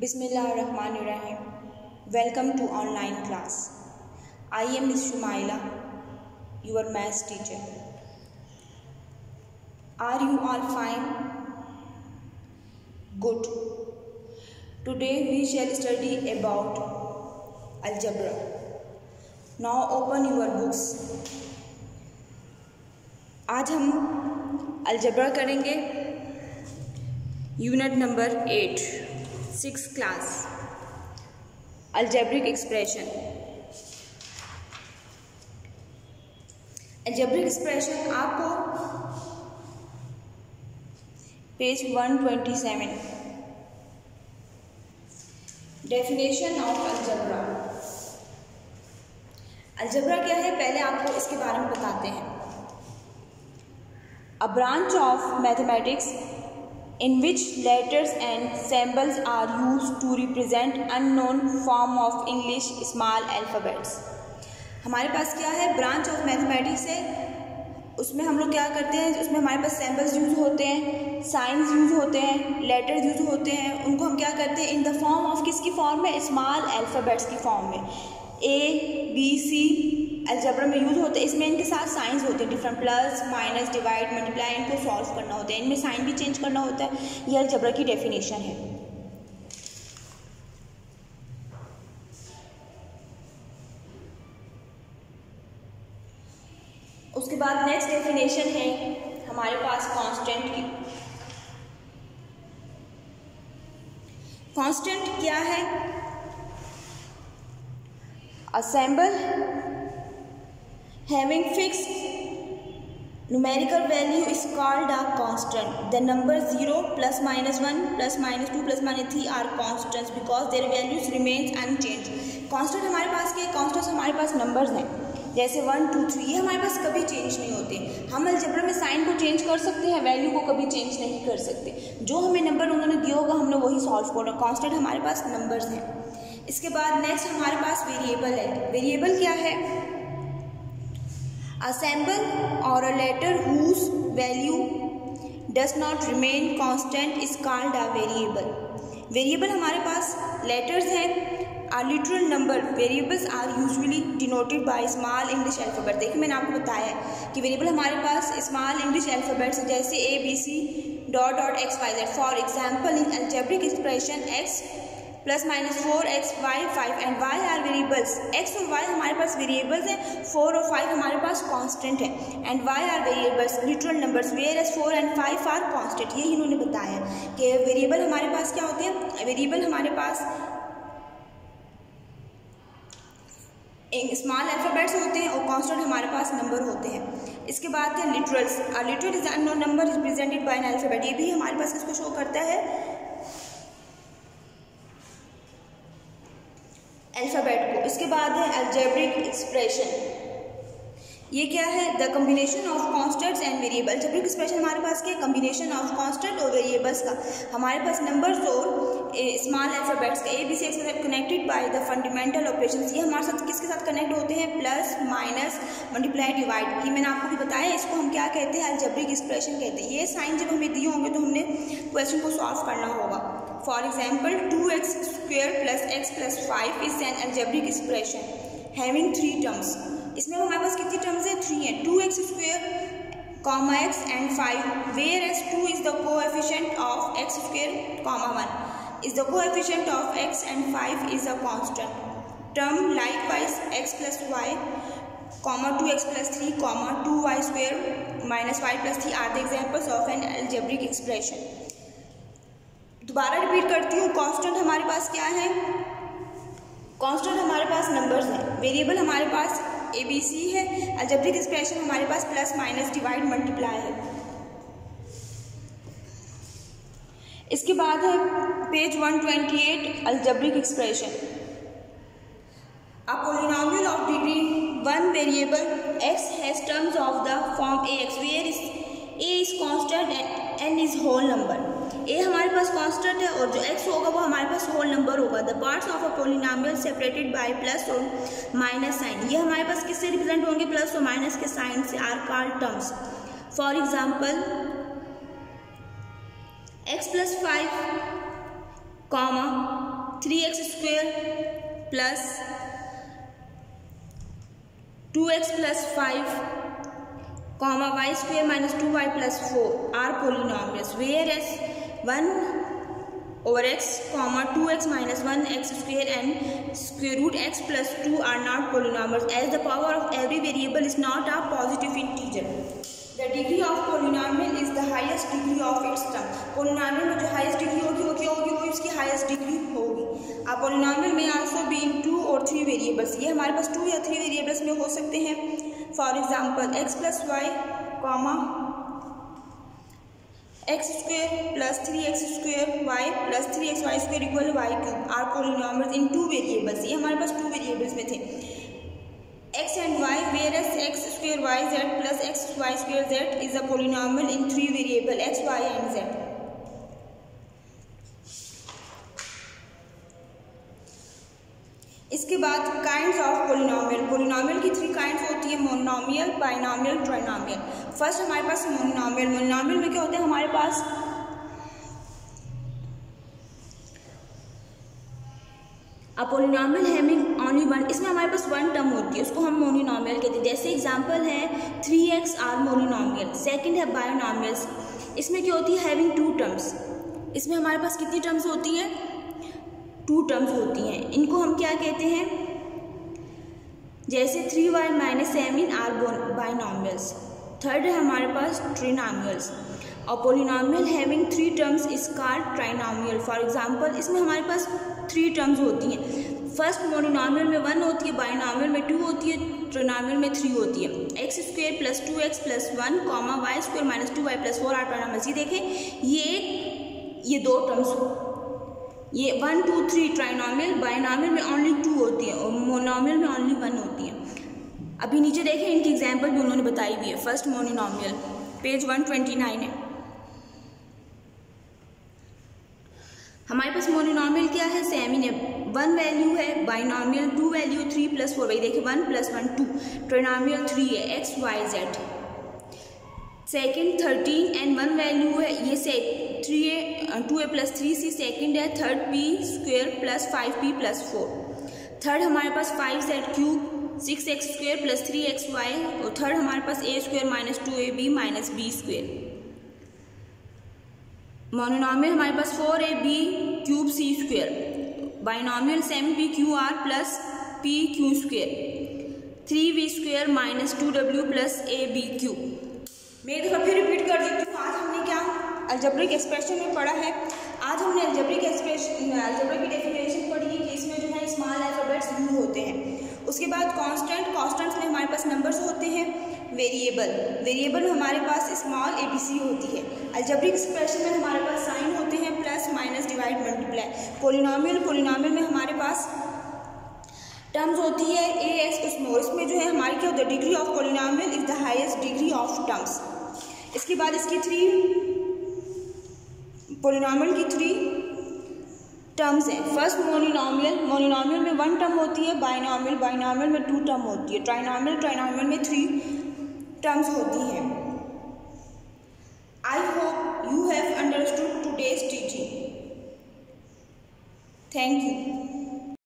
बिसमीम welcome to online class I am miss Shumaila your maths teacher are you all fine good today we shall study about algebra now open your books आज हम algebra करेंगे। Unit number eight six class algebraic expression algebraic expression आपको page one twenty seven definition of algebra algebra क्या है? पहले आपको इसके बारे में बताते हैं. A branch of mathematics in which letters and symbols are used to represent unknown form of English small alphabets. हमारे पास क्या है? ब्रांच ऑफ़ मैथमेटिक्स है। उसमें हम लोग क्या करते हैं? उसमें हमारे पास सैम्बल्स यूज़ होते हैं साइंस यूज़ होते हैं लेटर्स यूज़ होते हैं। उनको हम क्या करते हैं? इन द फॉर्म ऑफ़ किसकी फॉर्म में स्मॉल अल्फ़ाबेट्स की फॉर्म में। ए बी सी एल्जब्रा में यूज़ होते हैं, इसमें इनके साथ साइंस होते हैं different plus minus divide multiply इनको सॉल्व करना होता है। इनमें साइन भी चेंज करना होता है। ये एल्जब्रा की डेफिनेशन है। उसके बाद नेक्स्ट डेफिनेशन है हमारे पास कांस्टेंट की। कांस्टेंट क्या है? A symbol having fix numerical value is called a constant the number zero plus minus one plus minus two plus minus three are constant because their values remains unchange constant हमारे पास के constant हमारे पास numbers हैं। जैसे one two three ये हमारे पास कभी चेंज नहीं होते। हम अलजबरा में साइन को चेंज कर सकते हैं वैल्यू को कभी चेंज नहीं कर सकते। जो हमें नंबर उन्होंने दिया होगा, हमने वही सॉल्व करना। कॉन्स्टेंट हमारे पास नंबर्स हैं। इसके बाद नेक्स्ट हमारे पास वेरिएबल है। वेरिएबल क्या है? A symbol or a letter whose value does not remain constant is called a variable variable हमारे पास letters हैं a literal number variables are usually denoted by small english alphabet देखिए मैंने आपको बताया है कि वेरिएबल हमारे पास स्मॉल इंग्लिश अल्फ़ाबेट्स जैसे A B C dot dot X Y Z for example in algebraic expression X plus minus four, X, Y, five and Y are variables. X और वाई हमारे पास वेरिएबल्स हैं, four और five हमारे पास constant है। And Y are variables literal numbers whereas four and five are constant ये इन्होंने बताया कि वेरिएबल हमारे पास क्या होते हैं? वेरिएबल हमारे पास स्मॉल अल्फ़ाबेट्स होते हैं और कांस्टेंट हमारे पास नंबर होते हैं। इसके बाद है literals literal is unknown number is presented by an alphabet ये भी हमारे पास किसको शो करता है? अल्फ़ाबेट को। इसके बाद है एल्जेब्रिक एक्सप्रेशन ये क्या है? The combination of constants and variable algebraic expression हमारे पास क्या कम्बिनेशन ऑफ़ कॉन्स्टेंट और वेरिएबल्स का। हमारे पास नंबर्स और स्मॉल अल्फ़ाबेट्स का। A B C X connected by the fundamental operation ये हमारे साथ किसके साथ कनेक्ट होते हैं? प्लस माइनस मल्टीप्लाई डिवाइड ये मैंने आपको भी बताया, इसको हम क्या कहते हैं? अल्जेब्रिक एक्सप्रेशन कहते हैं। ये साइन जब हमें दिए होंगे तो हमने क्वेश्चन को सॉल्व करना होगा। For example two X square plus X plus five is an algebraic expression having three terms इसमें हमारे पास कितनी टर्म्स है? थ्री है। Two X square comma X and five whereas two is the coefficient of X square comma one is the coefficient of X and five is a constant term likewise X plus Y comma two X plus three comma two Y square minus Y plus three are the examples of an algebraic expression दोबारा repeat करती हूँ। Constant हमारे पास क्या है? Constant हमारे पास numbers हैं। वेरिएबल हमारे पास ए बी सी है। अल्जेब्रिक एक्सप्रेशन हमारे पास प्लस माइनस डिवाइड मल्टीप्लाई है। इसके बाद है page 128 algebraic expression a polynomial of degree one variable X has terms of the form A X where is A is constant and is whole number A हमारे पास constant है और जो x होगा वो हमारे पास होल नंबर होगा। The parts of a polynomial separated by plus और माइनस साइन ये हमारे पास किससे रिप्रेजेंट होंगे? प्लस और माइनस के साइन से are called terms for example x plus five comma three x square plus two x plus five comma y square minus two y plus four are polynomials whereas one over x comma two x minus one x square and square root x plus two are not polynomials as the power of every variable is not a positive integer the degree of polynomial is the highest degree of its term polynomial में जो highest degree होगी, वो क्या होगी? वो इसकी heist degree होगी। आप पोलिनॉमल में आंसर बी इन टू और थ्री वेरिएबल्स ये हमारे पास टू या थ्री वेरिएबल्स में हो सकते हैं। For example x plus y comma x square plus three x square y plus three x y square equal y two are polynomials in two variables ये हमारे पास टू वेरिएबल्स में थे। X and y whereas x square y z plus x y square z is a polynomial in three variable x y and z इसके बाद kind of polynomial polynomial की three kind होती है monomial binomial trinomial first हमारे पास monomial monomial में क्या होता है? हमारे पास अ पोलिनोमियल हैविंग वन इसमें हमारे पास वन टर्म होती है, उसको हम मोनिनोमियल कहते हैं। जैसे एग्जांपल है three x are monomial second है बायोनोमियल्स इसमें क्या होती है? हैविंग टू टर्म्स इसमें हमारे पास कितनी टर्म्स होती हैं? टू टर्म्स होती हैं। इनको हम क्या कहते हैं? जैसे three y minus seven are binomials third है हमारे पास ट्रिनोमियल्स और polynomial having three terms is called trinomial for example इसमें हमारे पास थ्री टर्म्स होती हैं। फ़र्स्ट मोनिनॉमियल में वन होती है बाइनॉमियल में टू होती है ट्रिनॉमियल में थ्री होती है। X square plus two x plus one comma y square minus two y plus four are trinomials ये देखें। ये ये दो टर्म्स ये one two three trinomial binomial में ओनली टू होती है और मोनॉमियल में ओनली वन होती है। अभी नीचे देखें, इनकी एग्ज़ाम्पल भी उन्होंने बताई हुई है। First monomial page one twenty nine है। हमारे पास मोनोनॉमियल क्या है? सेमिन है वन वैल्यू है binomial two value three plus four वही देखिए one plus one two trinomial three है x y z second thirteen and one value है, ये से three a two a plus three c second है third p square plus five p plus four third हमारे पास five z cube six x square plus three x y और third हमारे पास a square minus two a b minus b square monomial हमारे पास four a b cube c square binomial same p q r plus p q square three v square minus two W plus A b q मैं एक दफ़ा फिर repeat कर देती हूँ। आज हमने क्या अल्जब्रिक एक्सप्रेशन में पढ़ा है? आज हमने अल्जब्रिक एक्सप्रेशन अल्जब्रिक की डेफिनेशन पढ़ी है कि इसमें जो है स्मॉल अल्फ़ाबेट्स यूज़ होते हैं। उसके बाद कांस्टेंट कांस्टेंट्स में हमारे पास नंबर्स होते हैं। वेरिएबल वेरिएबल में हमारे पास स्मॉल ए बी सी होती है। अल्जब्रिक एक्सप्रेशन में हमारे पास साइन होते हैं plus minus divide multiply polynomial polynomial में हमारे पास टर्म्स होती है ए एस स्मॉल इसमें जो है हमारी क्या होता है? Degree of polynomial is the highest degree of terms इसके बाद इसकी थ्री पोलिनोमियल की थ्री टर्म्स हैं. फ़र्स्ट मोनिनोमियल मोनिनोमियल में वन टर्म होती है बाइनोमियल बाइनोमियल में टू टर्म होती है. ट्राइनोमियल ट्राइनोमियल में थ्री टर्म्स होती हैं. I hope you have understood today's teaching thank you